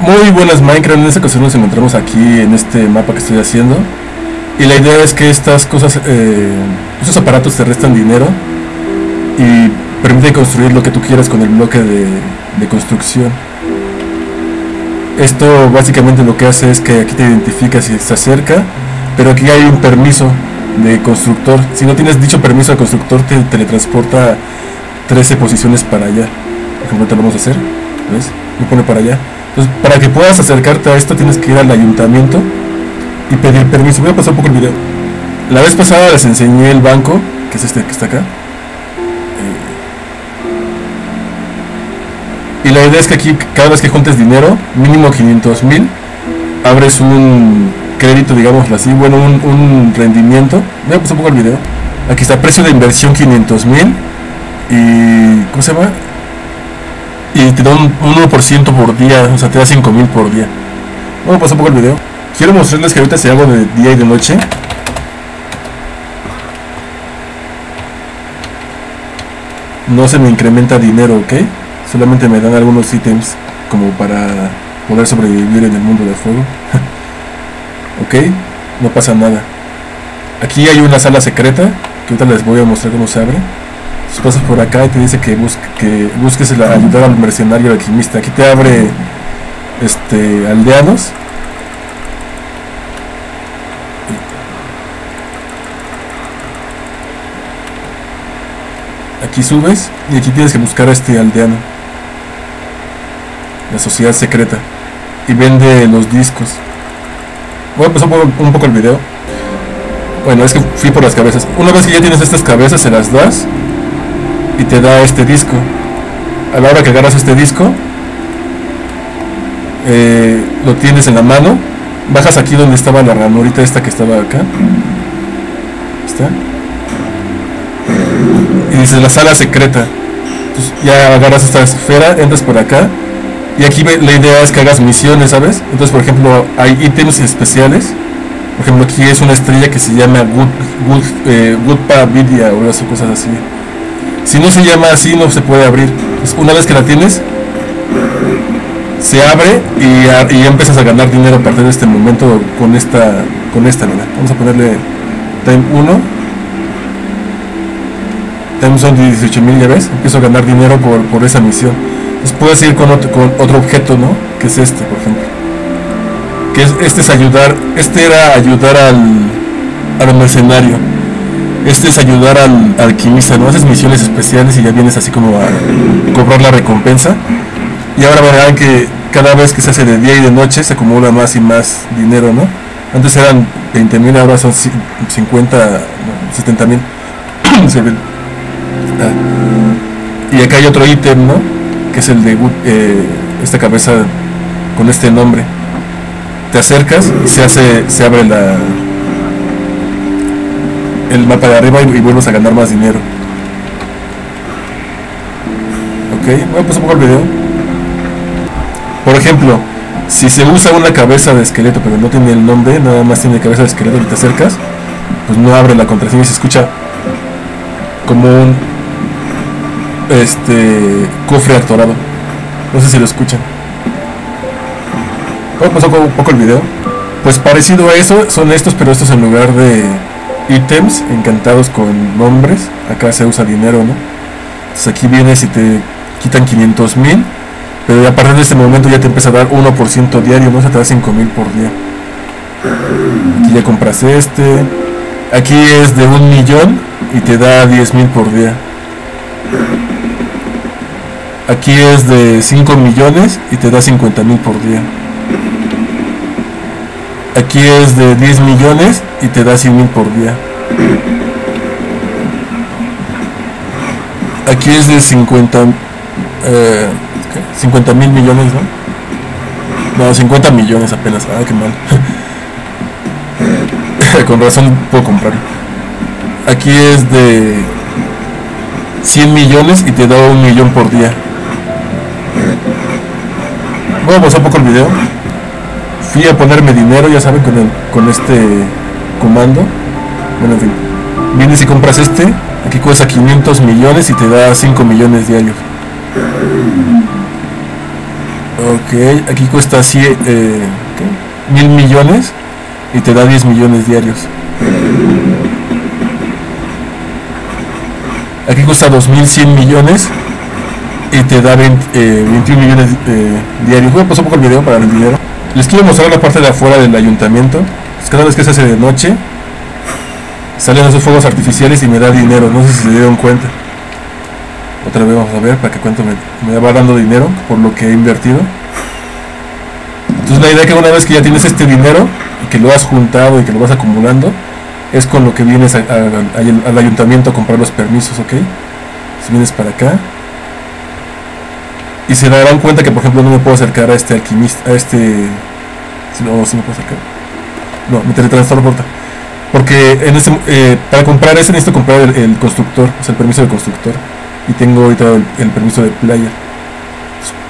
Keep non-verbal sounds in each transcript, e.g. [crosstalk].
Muy buenas Minecraft, en esta ocasión nos encontramos aquí en este mapa que estoy haciendo y la idea es que estas cosas, eh, estos aparatos te restan dinero y permiten construir lo que tú quieras con el bloque de, construcción. Esto básicamente lo que hace es que aquí te identifica si está cerca, pero aquí hay un permiso de constructor. Si no tienes dicho permiso de constructor, te teletransporta 13 posiciones para allá. Por ejemplo, te lo vamos a hacer. ¿Ves? Me pone para allá. Entonces, para que puedas acercarte a esto, tienes que ir al ayuntamiento y pedir permiso. Voy a pasar un poco el video. La vez pasada les enseñé el banco, que es este que está acá. Eh, y la idea es que aquí, cada vez que juntes dinero, mínimo 500 mil, abres un crédito, digamos así, bueno, un, un rendimiento. Voy a pasar un poco el video. Aquí está precio de inversión 500 mil y ¿cómo se llama? Y te da un, 1% por día, o sea, te da 5 mil por día. Vamos a pasar un poco el video. Quiero mostrarles que ahorita si hago de día y de noche. No se me incrementa dinero, ¿ok? Solamente me dan algunos ítems como para poder sobrevivir en el mundo del juego. [laughs] ok, no pasa nada. Aquí hay una sala secreta que ahorita les voy a mostrar cómo se abre pasas por acá y te dice que, busque, que busques la, ayudar al mercenario alquimista. Aquí te abre este aldeanos. Aquí subes y aquí tienes que buscar a este aldeano. La sociedad secreta. Y vende los discos. Voy a poco, un poco el video. Bueno, es que fui por las cabezas. Una vez que ya tienes estas cabezas, se las das y te da este disco. A la hora que agarras este disco, eh, lo tienes en la mano, bajas aquí donde estaba la ranurita esta que estaba acá. ¿Está? Y dices la sala secreta. Entonces ya agarras esta esfera, entras por acá. Y aquí la idea es que hagas misiones, ¿sabes? Entonces, por ejemplo, hay ítems especiales. Por ejemplo, aquí es una estrella que se llama Good, Good, eh, Vidia o cosas así. Si no se llama así, no se puede abrir. una vez que la tienes, se abre y y empiezas a ganar dinero a partir de este momento con esta, con esta, Vamos a ponerle time 1. Time son 18 mil, ya ves. Empiezo a ganar dinero por, esa misión. Entonces puedes ir con otro, con otro objeto, ¿no? Que es este, por ejemplo. Que es, este es ayudar, este era ayudar al, al mercenario este es ayudar al alquimista, ¿no? Haces misiones especiales y ya vienes así como a cobrar la recompensa. Y ahora verán que cada vez que se hace de día y de noche se acumula más y más dinero, ¿no? Antes eran 20 mil, ahora son 50, 70 mil. [clears throat] Ah. y acá hay otro ítem, ¿no? Que es el de eh, esta cabeza con este nombre. Te acercas, se hace, se abre la, el mapa de arriba y, vuelves a ganar más dinero. Ok, voy a pasar un poco el video. Por ejemplo, si se usa una cabeza de esqueleto pero no tiene el nombre, nada más tiene cabeza de esqueleto y te acercas, pues no abre la contraseña y se escucha como un este cofre actorado. No sé si lo escuchan. Voy a pasar un poco el video. Pues parecido a eso, son estos, pero estos en lugar de ítems encantados con nombres. Acá se usa dinero, ¿no? Entonces aquí vienes y te quitan 500 mil, pero a partir de ese momento ya te empieza a dar 1% diario, ¿no? se te da 5 mil por día. Aquí ya compras este. Aquí es de un millón y te da 10 mil por día. Aquí es de 5 millones y te da 50 mil por día. Aquí es de 10 millones y te da 100 mil por día. Aquí es de 50 eh, 50 mil millones, ¿no? No, 50 millones apenas. Ah, qué mal. [laughs] Con razón puedo comprar. Aquí es de 100 millones y te da un millón por día. Voy a pasar un poco el video fui a ponerme dinero, ya saben, con, el, con este comando. Bueno, en fin. Vienes y compras este, aquí cuesta 500 millones y te da 5 millones diarios. Ok, aquí cuesta 100, eh, mil millones y te da 10 millones diarios. Aquí cuesta 2100 millones y te da 20, eh, 21 millones eh, diarios. Voy a pasar un poco el video para el dinero. Les quiero mostrar la parte de afuera del ayuntamiento. Pues cada vez que se hace de noche, salen esos fuegos artificiales y me da dinero. No sé si se dieron cuenta. Otra vez vamos a ver para que cuánto me, va dando dinero por lo que he invertido. Entonces la idea es que una vez que ya tienes este dinero y que lo has juntado y que lo vas acumulando, es con lo que vienes al ayuntamiento a comprar los permisos, ¿ok? Si vienes para acá. Y se darán cuenta que, por ejemplo, no me puedo acercar a este alquimista, a este... Si no, si me puedo acercar. No, me teletransporta. Porque en este, para comprar este necesito comprar el, constructor, o sea, el permiso del constructor. Y tengo ahorita el, el permiso de player.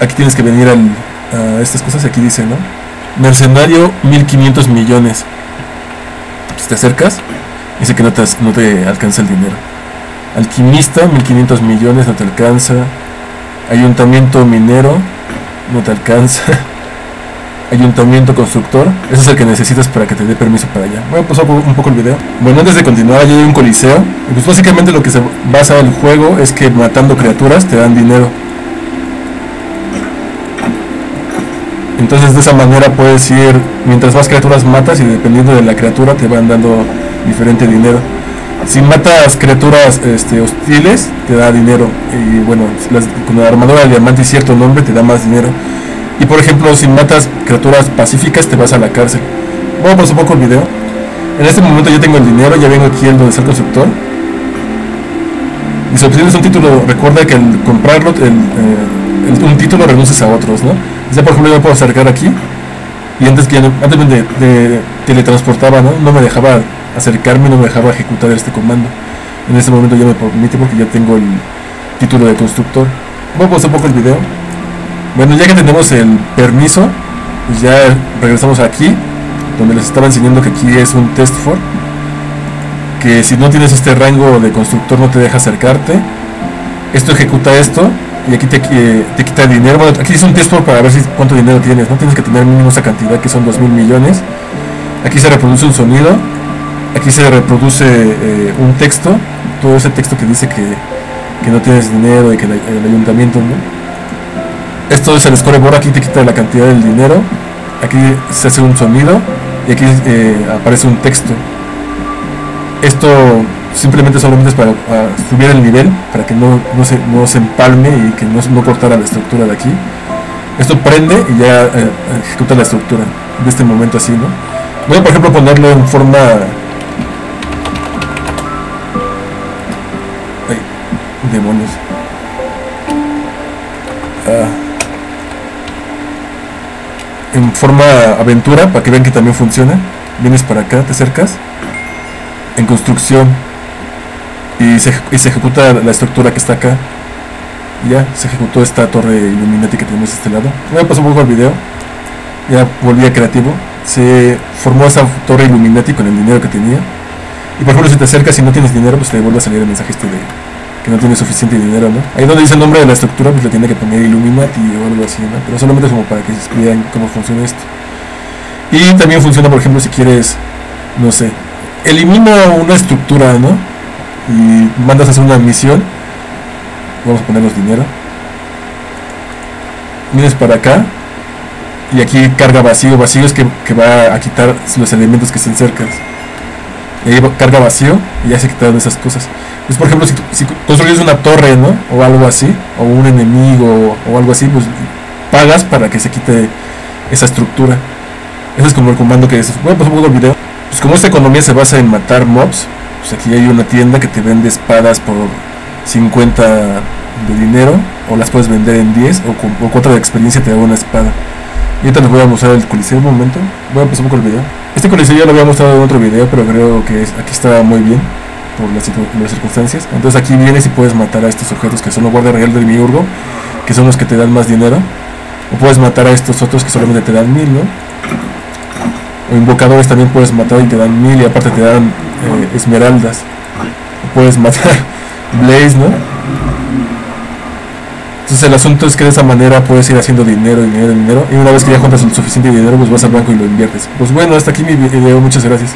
Aquí tienes que venir al, a estas cosas, aquí dice, ¿no? Mercenario 1500 millones. Si te acercas, dice que no te, no te alcanza el dinero. Alquimista 1500 millones, no te alcanza. Ayuntamiento minero, no te alcanza. Ayuntamiento constructor, ese es el que necesitas para que te dé permiso para allá. Voy a pasar un poco el video. Bueno, antes de continuar, allí hay un coliseo. Pues básicamente lo que se basa el juego es que matando criaturas te dan dinero. Entonces de esa manera puedes ir, mientras más criaturas matas y dependiendo de la criatura te van dando diferente dinero. Si matas criaturas este, hostiles te da dinero y bueno, las- con la armadura de diamante y cierto nombre te da más dinero. Y por ejemplo, si matas criaturas pacíficas te vas a la cárcel. Voy a un poco el video. En este momento ya tengo el dinero, ya vengo aquí en donde está el constructor. Y si obtienes un título, recuerda que al comprarlo, el, eh, un título renuncias a otros, ¿no? Ya por ejemplo yo me puedo acercar aquí y antes que antes de, de- teletransportaba, ¿no? No me dejaba acercarme, no me dejaba ejecutar este comando. En este momento ya me permite porque ya tengo el título de constructor. Voy a pausar un poco el video. Bueno, ya que tenemos el permiso, pues ya regresamos aquí, donde les estaba enseñando que aquí es un test for, que si no tienes este rango de constructor no te deja acercarte. Esto ejecuta esto y aquí te, eh, te quita dinero. Bueno, aquí es un test for para ver si cuánto dinero tienes. No tienes que tener mínimo esa cantidad que son 2 mil millones. Aquí se reproduce un sonido. Aquí se reproduce eh, un texto. Todo ese texto que dice que, que no tienes dinero y que el, ayuntamiento no. Esto es el scoreboard. Aquí te quita la cantidad del dinero. Aquí se hace un sonido y aquí eh, aparece un texto. Esto simplemente solamente es para, subir el nivel, para que no, no, se, no se empalme y que no, no cortara la estructura de aquí. Esto prende y ya eh, ejecuta la estructura de este momento así, ¿no? Voy a, por ejemplo, ponerlo en forma... demonios. Ah. En forma aventura, para que vean que también funciona. Vienes para acá, te acercas en construcción y se, ejecuta la estructura que está acá. Ya se ejecutó esta torre Illuminati que tenemos de este lado. Voy a pasar un poco al video. Ya volví a creativo. Se formó esa torre Illuminati con el dinero que tenía. Y por ejemplo, si te acercas y no tienes dinero, pues te vuelve a salir el mensaje este de que no tienes suficiente dinero, ¿no? Ahí donde dice el nombre de la estructura, pues le tiene que poner Illuminati o algo así, ¿no? Pero solamente es como para que vean cómo funciona esto. Y también funciona, por ejemplo, si quieres, no sé, elimina una estructura, ¿no? Y mandas a hacer una misión. Vamos a ponernos dinero. Vienes para acá. Y aquí carga vacío. Vacío es que, que va a quitar los elementos que estén cerca. Y ahí carga vacío y ya se quitaron esas cosas. Pues por ejemplo, si, si construyes una torre, ¿no? O algo así, o un enemigo, o algo así, pues pagas para que se quite esa estructura. Ese es como el comando que dices. A pasar un poco el video. Pues como esta economía se basa en matar mobs, pues aquí hay una tienda que te vende espadas por 50 de dinero, o las puedes vender en 10, o con o 4 de experiencia te da una espada. Y ahorita les voy a mostrar el coliseo un momento. Voy a un poco el video. Este coliseo ya lo había mostrado en otro video, pero creo que es- aquí está muy bien por las, circun- las circunstancias. Entonces aquí vienes y puedes matar a estos objetos que son los guardia real del miurgo, que son los que te dan más dinero. O puedes matar a estos otros que solamente te dan mil, ¿no? O invocadores también puedes matar y te dan mil y aparte te dan eh, esmeraldas. O puedes matar [laughs] Blaze, ¿no? Entonces el asunto es que de esa manera puedes ir haciendo dinero, dinero, dinero. Y una vez que ya juntas el suficiente dinero, pues vas al banco y lo inviertes. Pues bueno, hasta aquí mi video. Muchas gracias.